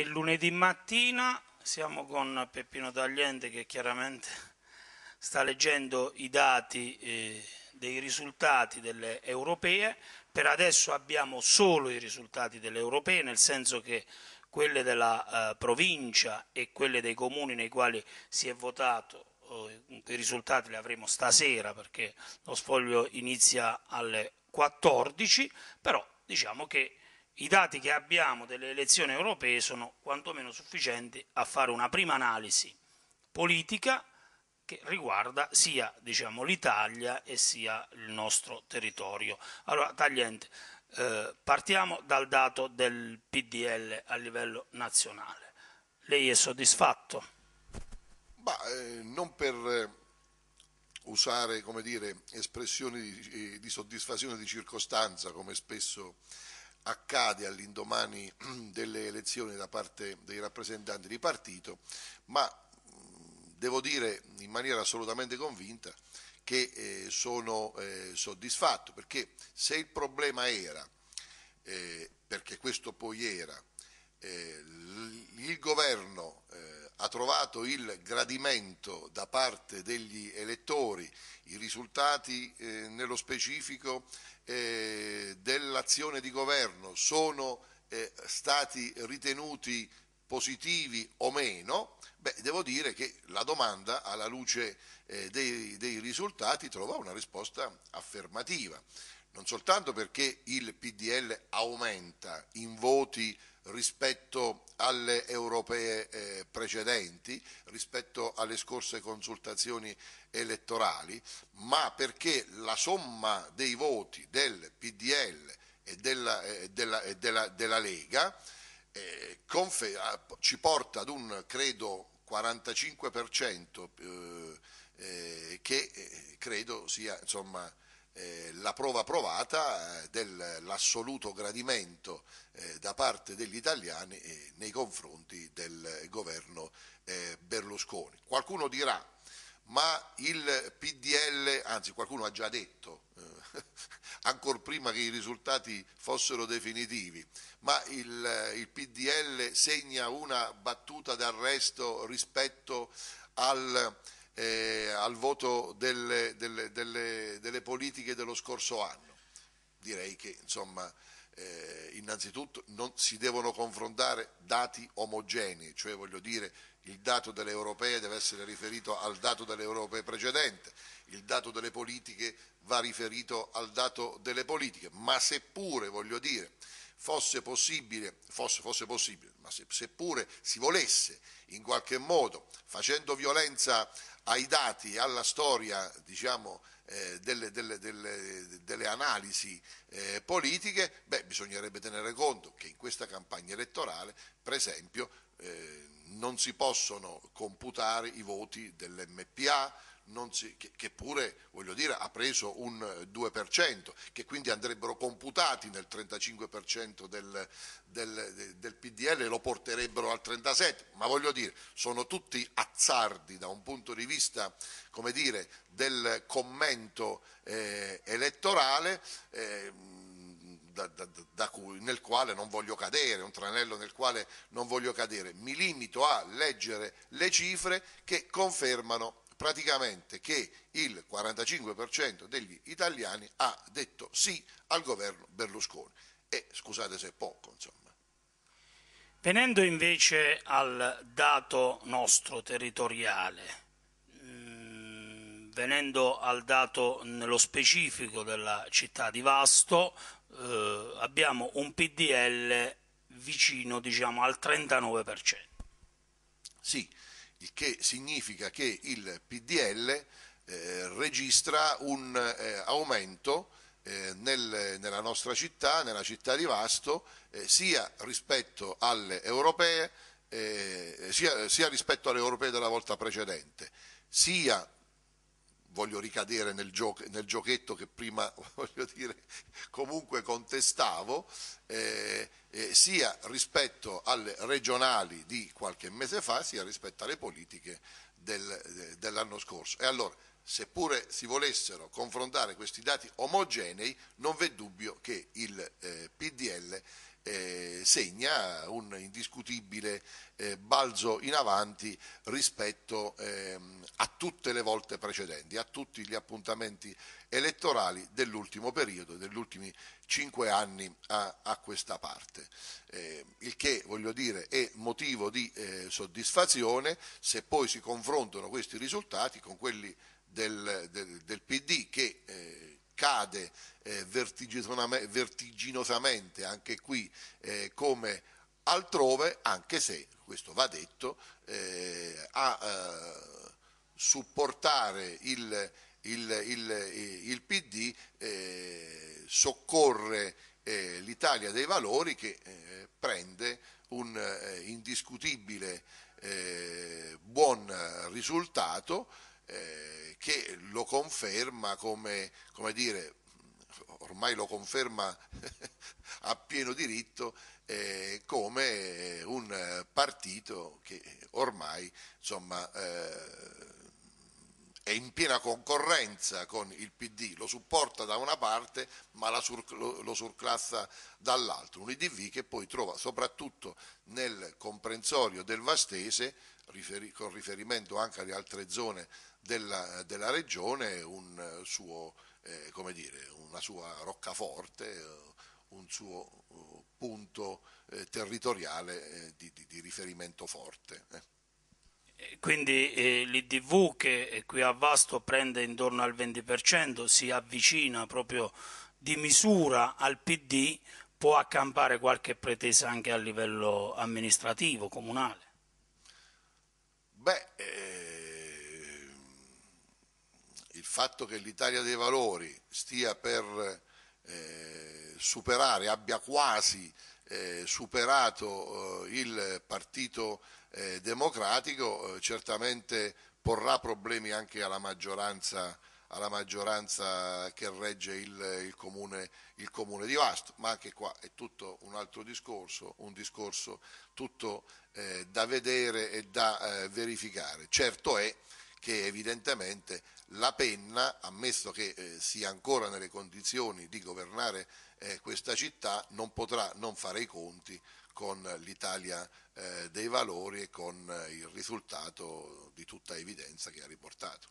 E lunedì mattina siamo con Peppino Tagliente che chiaramente sta leggendo i dati eh, dei risultati delle europee. Per adesso abbiamo solo i risultati delle europee, nel senso che quelle della eh, provincia e quelle dei comuni nei quali si è votato, eh, i risultati li avremo stasera perché lo sfoglio inizia alle 14, però diciamo che i dati che abbiamo delle elezioni europee sono quantomeno sufficienti a fare una prima analisi politica che riguarda sia diciamo, l'Italia e sia il nostro territorio. Allora, Tagliente, eh, partiamo dal dato del PDL a livello nazionale. Lei è soddisfatto? Bah, eh, non per eh, usare dire, espressioni di, eh, di soddisfazione di circostanza, come spesso accade all'indomani delle elezioni da parte dei rappresentanti di partito, ma devo dire in maniera assolutamente convinta che eh, sono eh, soddisfatto, perché se il problema era, eh, perché questo poi era, il governo ha trovato il gradimento da parte degli elettori, i risultati eh, nello specifico eh, dell'azione di governo sono eh, stati ritenuti positivi o meno, beh, devo dire che la domanda alla luce eh, dei, dei risultati trova una risposta affermativa non soltanto perché il PDL aumenta in voti rispetto alle europee eh, precedenti, rispetto alle scorse consultazioni elettorali, ma perché la somma dei voti del PDL e della, eh, della, eh, della, della Lega eh, ci porta ad un, credo, 45% eh, eh, che credo sia insomma, eh, la prova provata eh, dell'assoluto gradimento eh, da parte degli italiani nei confronti del governo Berlusconi. Qualcuno dirà, ma il PDL, anzi qualcuno ha già detto, ancora prima che i risultati fossero definitivi, ma il, il PDL segna una battuta d'arresto rispetto al eh, al voto delle, delle, delle, delle, politiche dello scorso anno. Direi che insomma, eh, innanzitutto non si devono confrontare dati omogenei, cioè voglio dire il dato delle europee deve essere riferito al dato delle europee precedente, il dato delle politiche va riferito al dato delle politiche, ma seppure voglio dire fosse possibile, fosse, fosse possibile ma se, seppure si volesse in qualche modo, facendo violenza ai dati e alla storia diciamo, eh, delle, delle, delle, delle, analisi eh, politiche, beh, bisognerebbe tenere conto che in questa campagna elettorale, per esempio, eh, non si possono computare i voti dell'MPA, si, che, che, pure dire, ha preso un 2%, che quindi andrebbero computati nel 35% del, del, del, PDL e lo porterebbero al 37%, ma voglio dire, sono tutti azzardi da un punto di vista dire, del commento eh, elettorale. Eh, da, da, da cui, nel quale non voglio cadere, un tranello nel quale non voglio cadere. Mi limito a leggere le cifre che confermano praticamente che il 45% degli italiani ha detto sì al governo Berlusconi e scusate se è poco insomma. Venendo invece al dato nostro territoriale, mm, venendo al dato nello specifico della città di Vasto, eh, abbiamo un PDL vicino diciamo, al 39%. Sì, il che significa che il PDL eh, registra un eh, aumento eh, nel, nella nostra città, nella città di Vasto, eh, sia rispetto alle europee, eh, sia, sia rispetto alle europee della volta precedente, sia voglio ricadere nel, gioco, nel giochetto che prima dire, comunque contestavo, eh, eh, sia rispetto alle regionali di qualche mese fa, sia rispetto alle politiche del, dell'anno scorso. E allora, seppure si volessero confrontare questi dati omogenei, non v'è dubbio che il eh, PDL eh, segna un indiscutibile eh, balzo in avanti rispetto ehm, a tutte le volte precedenti, a tutti gli appuntamenti elettorali dell'ultimo periodo, degli ultimi cinque anni a, a questa parte. Eh, il che, voglio dire, è motivo di eh, soddisfazione se poi si confrontano questi risultati con quelli del, del, del PD che eh, cade eh, vertiginosamente anche qui eh, come altrove, anche se, questo va detto, eh, a eh, supportare il, il, il, il PD eh, soccorre l'Italia dei Valori che prende un indiscutibile buon risultato eh, che lo conferma come, come dire, ormai lo conferma a pieno diritto eh, come un partito che ormai insomma, eh, è in piena concorrenza con il PD, lo supporta da una parte ma sur, lo, lo, surclassa dall'altra, un IDV che poi trova soprattutto nel comprensorio del Vastese, riferi, con riferimento anche alle altre zone della, della regione un suo, eh, dire, una sua roccaforte, eh, un suo uh, punto eh, territoriale eh, di, di, di, riferimento forte. Eh. Quindi eh, l'IDV che qui a Vasto prende intorno al 20%, si avvicina proprio di misura al PD, può accampare qualche pretesa anche a livello amministrativo, comunale? Beh, il fatto che l'Italia dei Valori stia per eh, superare, abbia quasi eh, superato eh, il Partito eh, Democratico, eh, certamente porrà problemi anche alla maggioranza, alla maggioranza che regge il, il, comune, il, comune, di Vasto, ma anche qua è tutto un altro discorso, un discorso tutto eh, da vedere e da verificare. Certo è che evidentemente la penna, ammesso che eh, sia ancora nelle condizioni di governare eh, questa città, non potrà non fare i conti con l'Italia eh, dei valori e con eh, il risultato di tutta evidenza che ha riportato.